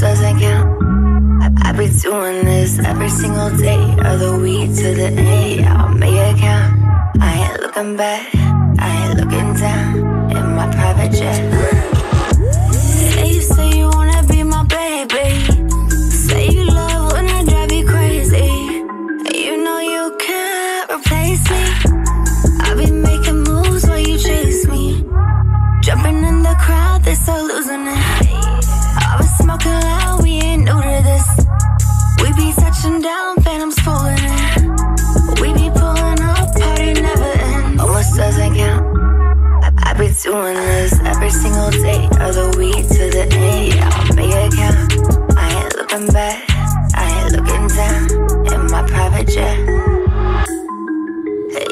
doesn't count. I, I be doing this every single day. Of the week to the A, I'll make it count. I ain't looking back, I ain't looking down in my private jet. Smoking loud, we ain't new to this. We be touching down, phantoms pulling in. We be pulling up, party never end. Oh, Almost doesn't count. I, I be doing this every single day of the week to the A. I'll make it count. I ain't looking back, I ain't looking down in my private jet.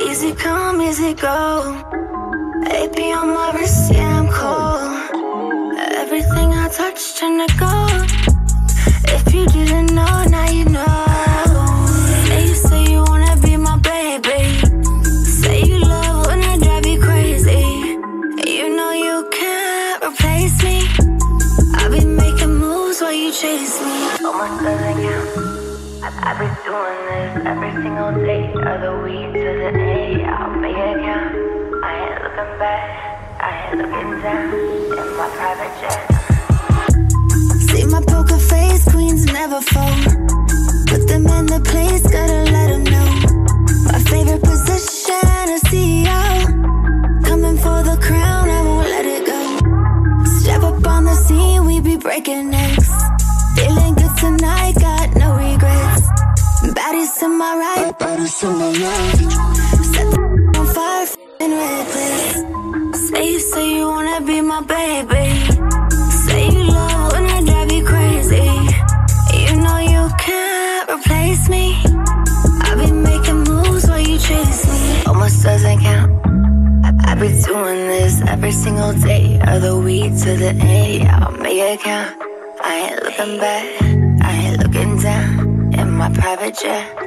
Easy come, easy go. AP gold. If you didn't know, now you know. Say you say you wanna be my baby. Say you love when I drive you crazy. You know you can't replace me. I be making moves while you chase me. Almost doesn't count. I, I be doing this every single day of the week to the A. I'll make it count. I ain't looking back, I ain't looking down in my private jet. Poker face, queens never fall. Put them in the place, gotta let them know. My favorite position is CEO. Coming for the crown, I won't let it go. Step up on the scene, we be breaking necks. Feeling good tonight, got no regrets. Baddies to my right, Bodies to my left. set the on fire, in reckless. Say you say you wanna be my baby. This every single day of the week to the A. I'll make it count. I ain't looking back, I ain't looking down in my private jet.